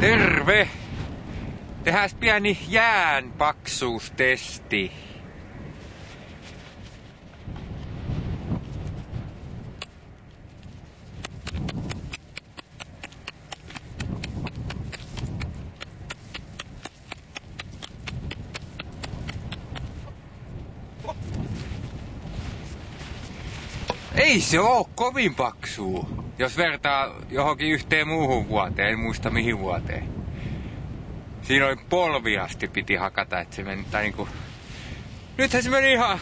Terve! Tehäs pieni jään paksuustesti. Ei se oo kovin paksuu, jos vertaa johonkin yhteen muuhun vuoteen, en muista mihin vuoteen. Siinä oli polviasti piti hakata, että se meni, tai niinku... Nythän se meni ihan...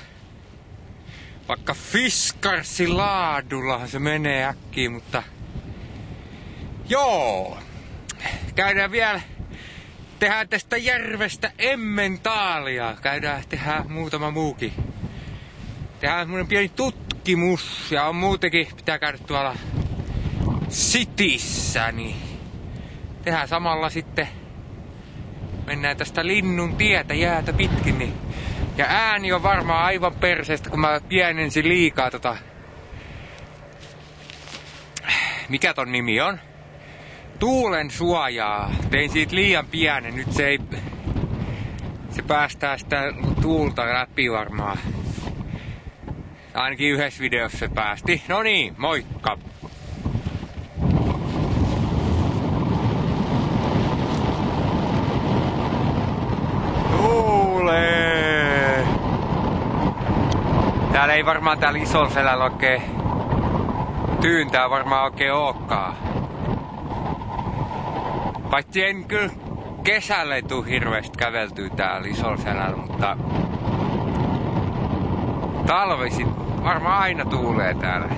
Vaikka Fiskarsin laadullahan se menee äkkiä, mutta... Joo! Käydään vielä... Tehdään tästä järvestä emmentaalia. Käydään, tehdään muutama muukin. Tehdään semmonen pieni tutkimus ja on muutenkin pitää käydä tuolla Sitissä, niin tehdään samalla sitten mennään tästä linnun tietä jäätä pitkin, niin ja ääni on varmaan aivan perseestä, kun mä pienensin liikaa tota... Mikä ton nimi on? Tuulen suojaa. Tein siitä liian pienen, nyt se ei... Se päästää sitä tuulta läpi varmaan. Ainakin yhdessä videossa se päästi. No niin, moikka! Tuulee! Täällä ei varmaan täällä isolla selällä oikein tyyntää varmaan oikein ookaan. Paitsi en kyllä kesällä ei tuu hirveästi käveltyä täällä isolla selällä, mutta talvisin varmaan aina tuulee täällä.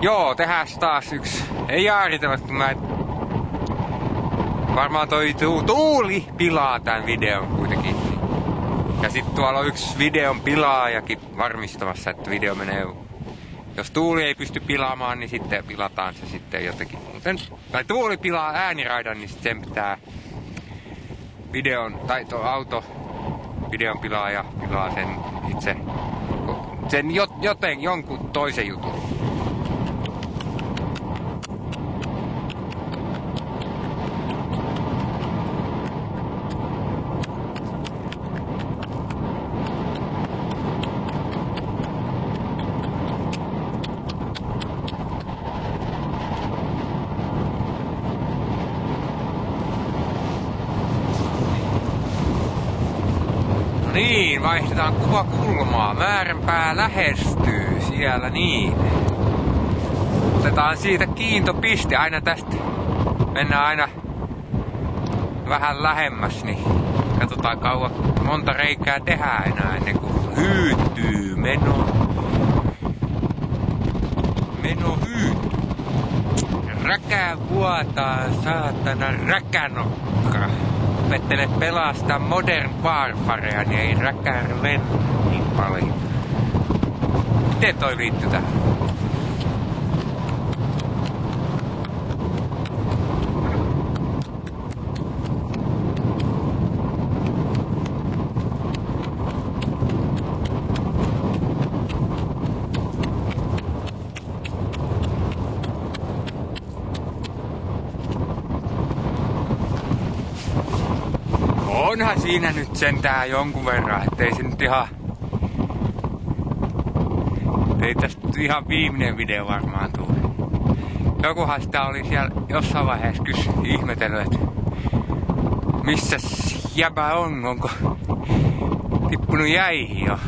Joo, tehdään taas yksi. Ei jaaritella, kun mä... Varmaan toi tu- tuuli pilaa tän videon kuitenkin. Ja sitten tuolla on yksi videon pilaajakin varmistamassa, että video menee... Jos tuuli ei pysty pilaamaan, niin sitten pilataan se sitten jotenkin. Muuten, tai tuuli pilaa ääniraidan, niin sitten pitää videon, tai tuo auto, videon pilaaja pilaa sen itse sen joten jonkun toisen jutun. Niin, vaihdetaan kuvakulmaa. Määränpää lähestyy siellä niin. Otetaan siitä kiintopiste aina tästä. Mennään aina vähän lähemmäs, niin katsotaan kauan monta reikää tehdään enää ennen kuin hyytyy meno. Meno hyytyy. Räkää vuotaa, saatana räkänokka opettele pelastaa Modern Warfarea, niin ei räkää lenny niin paljon. Miten toi liittyy tähän? Onhan siinä nyt sentään jonkun verran, ettei se nyt ihan... Ei tästä ihan viimeinen video varmaan tule. Jokuhan sitä oli siellä jossain vaiheessa kys ihmetellyt, että missä jäbä on, onko tippunut jäihin jo.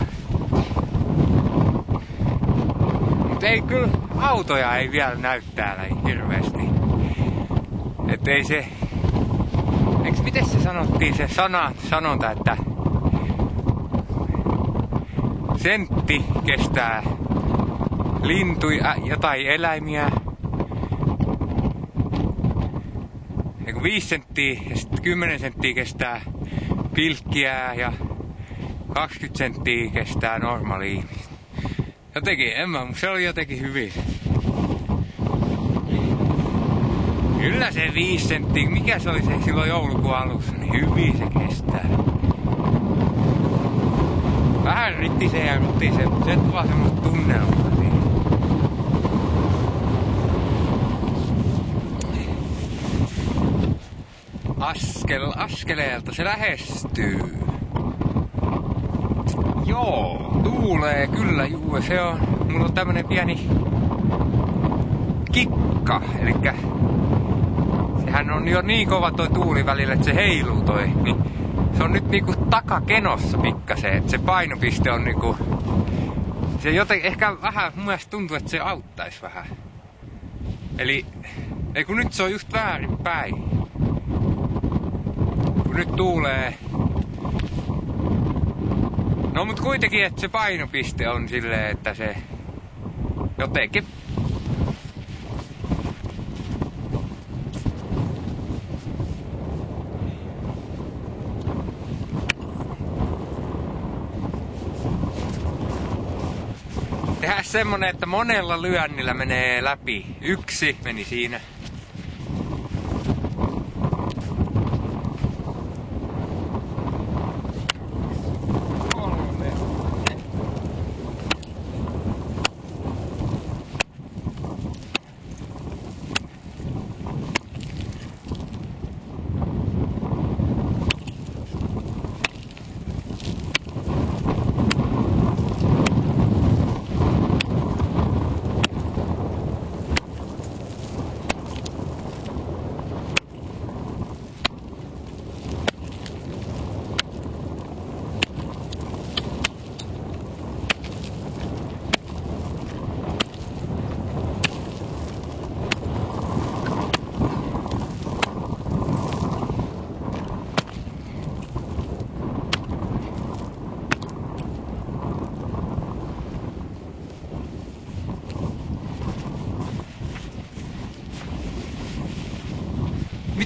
Mutta ei kyllä, autoja ei vielä näy täällä hirveästi. Että ei se Eiks miten se sanottiin se sana, sanonta, että sentti kestää lintuja, jotain eläimiä. Eiku viisi senttiä ja sitten kymmenen senttiä kestää pilkkiä ja 20 senttiä kestää normaali ihmistä. Jotenkin, en mä, se oli jotenkin hyvin. Kyllä se viisi senttiä, mikä se oli se silloin joulukuun alussa, niin hyvin se kestää. Vähän rittisee ja ruttisee, mutta se tuo semmoista tunnelmaa siihen. askel askeleelta se lähestyy. Joo, tuulee kyllä juu. Se on, mulla on tämmönen pieni kikka, eli sehän on jo niin kova toi tuuli välillä, että se heiluu toi, niin se on nyt niinku takakenossa pikkasen, että se painopiste on niinku, se joten ehkä vähän, mun mielestä tuntuu, että se auttaisi vähän. Eli, ei kun nyt se on just väärinpäin. Kun nyt tuulee, No mut kuitenkin, että se painopiste on silleen, että se jotenkin tehdä semmonen, että monella lyönnillä menee läpi. Yksi meni siinä.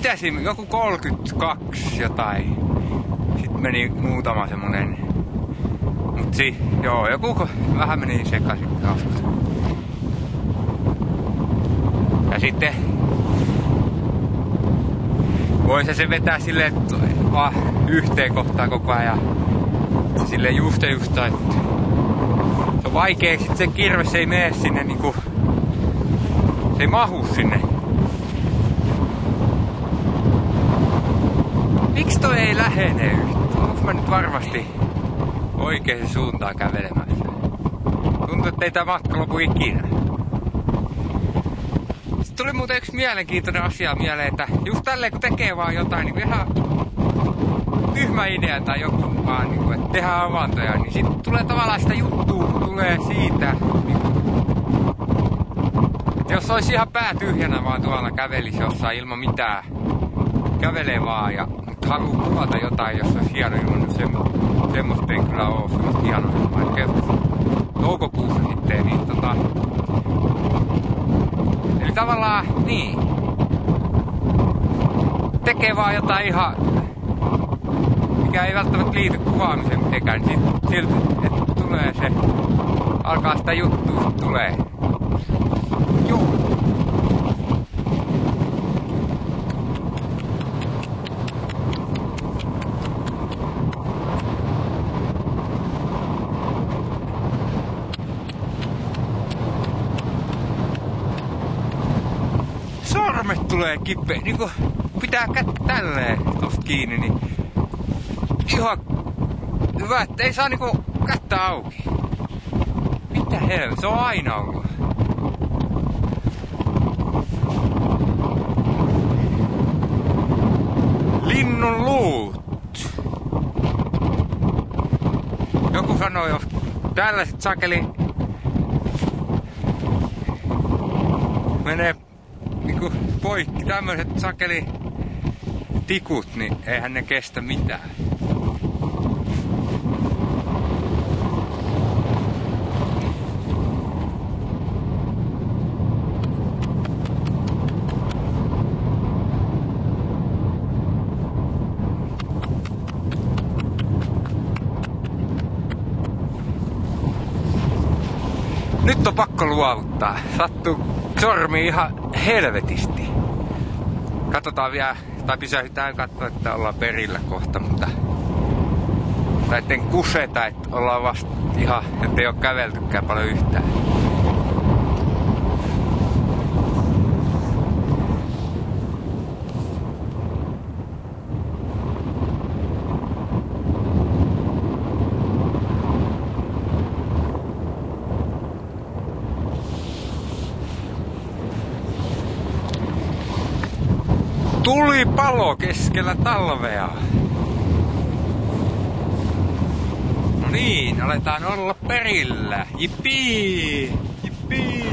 Mitä siinä, joku 32 jotain. Sitten meni muutama semmonen. Mut si, joo, joku vähän meni sekaisin joskus. Ja sitten voi se, vetää silleen vaan yhteen kohtaan koko ajan. Sille just just se on vaikea, sit se kirves ei mene sinne niinku, se ei mahu sinne Miksi toi ei lähene yhtään? Onko mä nyt varmasti oikeaan suuntaan kävelemässä? Tuntuu, että ei tää matka lopu ikinä. Sitten tuli muuten yksi mielenkiintoinen asia mieleen, että just tälleen kun tekee vaan jotain niin ihan tyhmä idea tai joku vaan, niin kuin, että tehdään avantoja, niin sitten tulee tavallaan sitä juttua, kun tulee siitä. Niin, että jos olisi ihan pää tyhjänä vaan tuolla kävelisi jossain ilman mitään, kävelee vaan ja haluaa kuvata jotain, jos olisi hieno ilman, niin semmo, semmoista ei kyllä ole, semmoista hienoa ilmaa. Eli toukokuussa sitten, niin tota... Eli tavallaan, niin. Tekee vaan jotain ihan, mikä ei välttämättä liity kuvaamiseen mitenkään, niin silti, että tulee se, alkaa sitä juttua, tulee. Joo. sormet tulee kipeä. Niin kun pitää kättä tälleen tosta kiinni, niin ihan hyvä, että ei saa niinku kättä auki. Mitä helvetti, se on aina ollut. Linnun luut. Joku sanoi, jos tällaiset sakeli menee niinku poikki. Tämmöiset sakeli tikut, niin eihän ne kestä mitään. Nyt on pakko luovuttaa. Sattuu sormi ihan helvetisti. Katsotaan vielä, tai pysähdytään katsoa, että ollaan perillä kohta, mutta tai kuseta, että ollaan vasta ihan, ettei ole käveltykään paljon yhtään. Tulipalo keskellä talvea. No niin, aletaan olla perillä. Jippii! Jippii!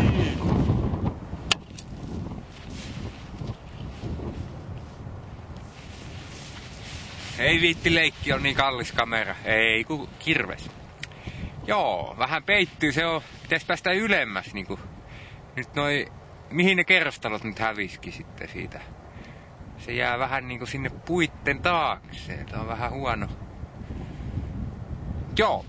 Ei viitti leikki, on niin kallis kamera. Ei ku kirves. Joo, vähän peittyy, se on, pitäisi päästä ylemmäs niinku. Nyt noi, mihin ne kerrostalot nyt häviski sitten siitä. Se jää vähän niinku sinne puitten taakse, tämä on vähän huono. Joo,